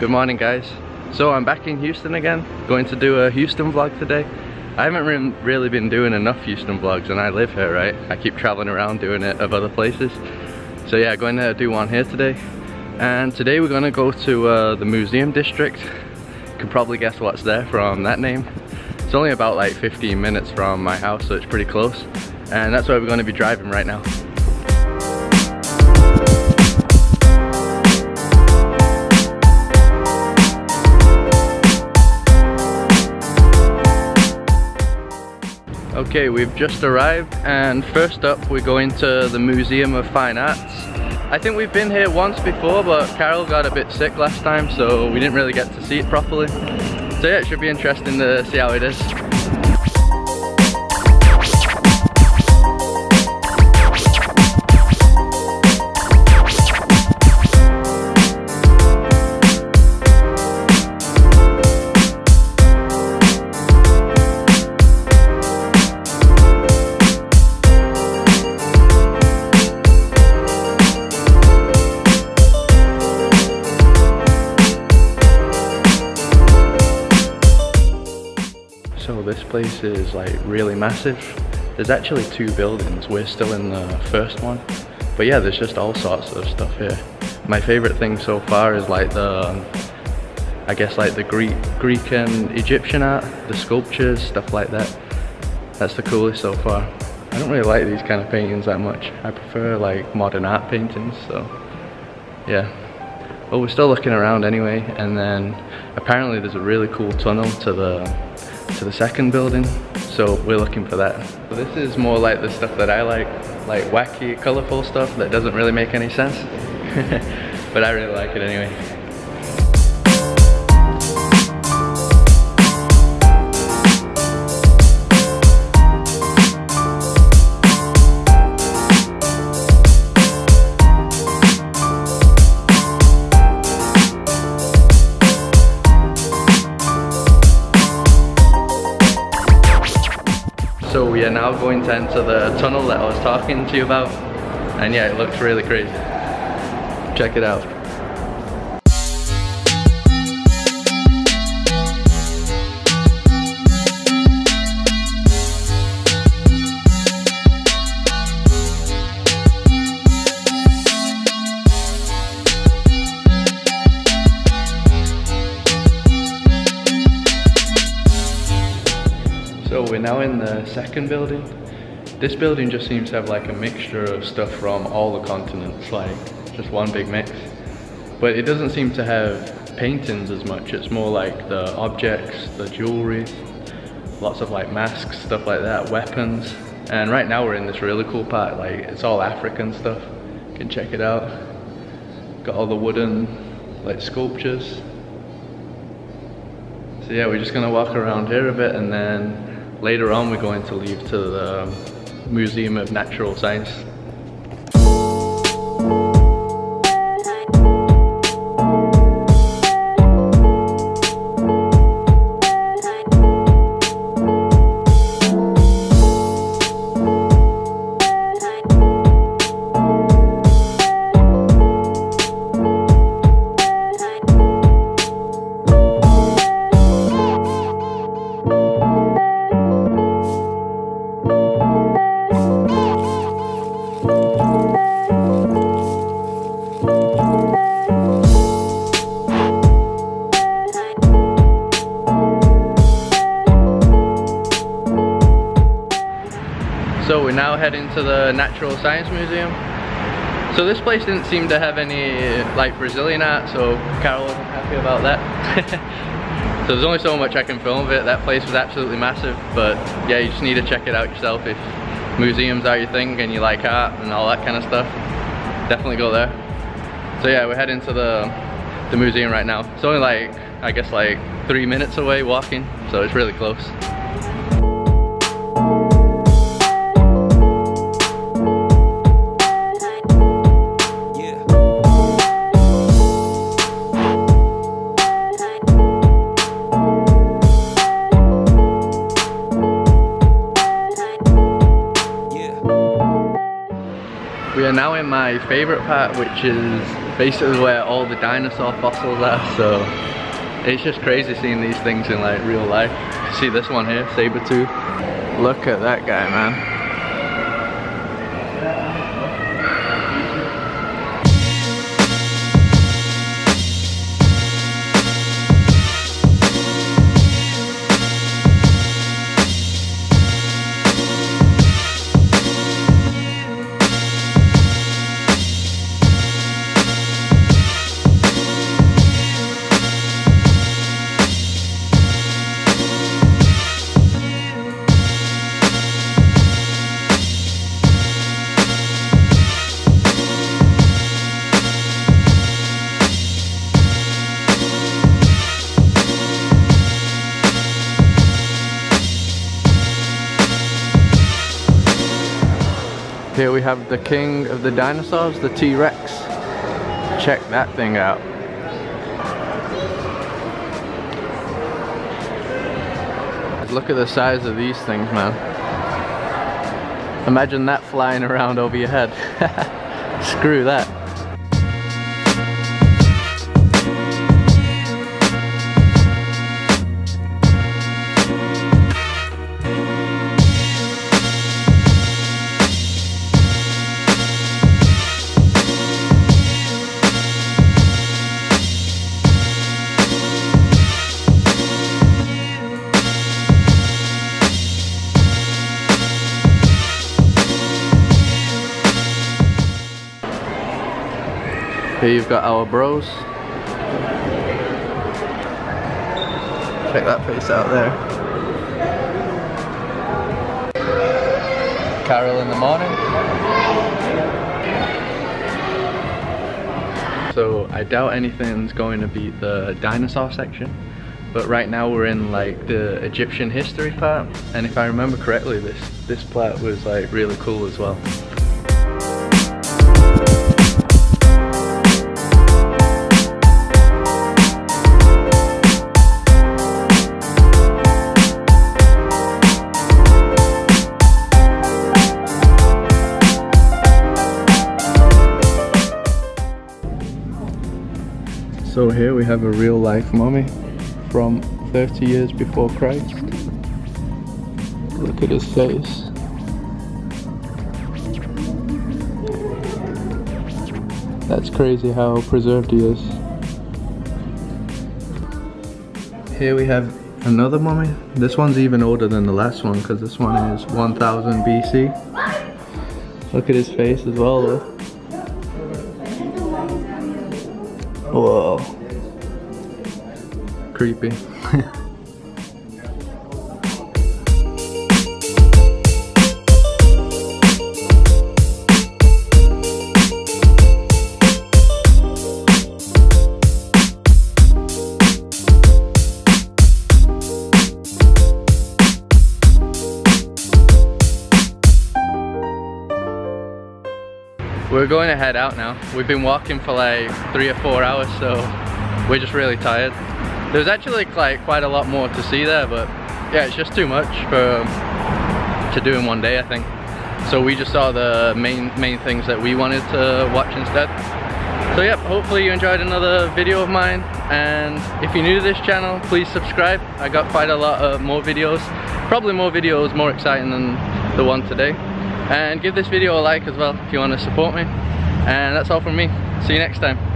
Good morning guys. So I'm back in Houston again, going to do a Houston vlog today. I haven't re really been doing enough Houston vlogs and I live here, right? I keep traveling around doing it of other places. So yeah, going to do one here today. And today we're going to go to uh, the museum district. You can probably guess what's there from that name. It's only about like 15 minutes from my house, so it's pretty close. And that's where we're going to be driving right now. Okay, we've just arrived and first up we're going to the Museum of Fine Arts. I think we've been here once before but Carol got a bit sick last time so we didn't really get to see it properly. So yeah, it should be interesting to see how it is. So this place is like really massive. There's actually two buildings. We're still in the first one. But yeah, there's just all sorts of stuff here. My favorite thing so far is like the, um, I guess like the Greek, Greek and Egyptian art, the sculptures, stuff like that. That's the coolest so far. I don't really like these kind of paintings that much. I prefer like modern art paintings, so yeah. But we're still looking around anyway, and then apparently there's a really cool tunnel to the to the second building, so we're looking for that. This is more like the stuff that I like, like wacky, colorful stuff that doesn't really make any sense, but I really like it anyway. Going to enter the tunnel that I was talking to you about. And yeah, it looks really crazy. Check it out. So we're now in the second building. This building just seems to have like a mixture of stuff from all the continents, like just one big mix. But it doesn't seem to have paintings as much, it's more like the objects, the jewelry, lots of like masks, stuff like that, weapons. And right now we're in this really cool part, like it's all African stuff. You can check it out. Got all the wooden like sculptures. So yeah, we're just gonna walk around here a bit and then later on we're going to leave to the Museum of Natural Science. To the Natural Science Museum. So this place didn't seem to have any like Brazilian art, so Carol wasn't happy about that. so there's only so much I can film of it. That place was absolutely massive, but yeah, you just need to check it out yourself if museums are your thing and you like art and all that kind of stuff. Definitely go there. So yeah, we're heading to the, the museum right now. It's only like, I guess like three minutes away walking, so it's really close. We are now in my favorite part, which is basically where all the dinosaur fossils are, so it's just crazy seeing these things in like real life. See this one here, saber-tooth. Look at that guy, man. Here we have the king of the dinosaurs, the T-Rex. Check that thing out. Look at the size of these things, man. Imagine that flying around over your head. Screw that. Here you've got our bros. Check that face out there. Carol in the morning. So I doubt anything's going to beat the dinosaur section. But right now we're in like the Egyptian history part. And if I remember correctly, this, this part was like really cool as well. So here we have a real life mummy from 30 years before Christ. Look at his face. That's crazy how preserved he is. Here we have another mummy. This one's even older than the last one because this one is 1000 BC. Look at his face as well though. Whoa. Creepy. We're going to head out now. We've been walking for like three or four hours, so we're just really tired. There's actually like quite a lot more to see there, but yeah, it's just too much for um, to do in one day, I think. So we just saw the main main things that we wanted to watch instead. So yep, hopefully you enjoyed another video of mine. And if you're new to this channel, please subscribe. I got quite a lot of more videos. Probably more videos more exciting than the one today and give this video a like as well if you want to support me. And that's all from me. See you next time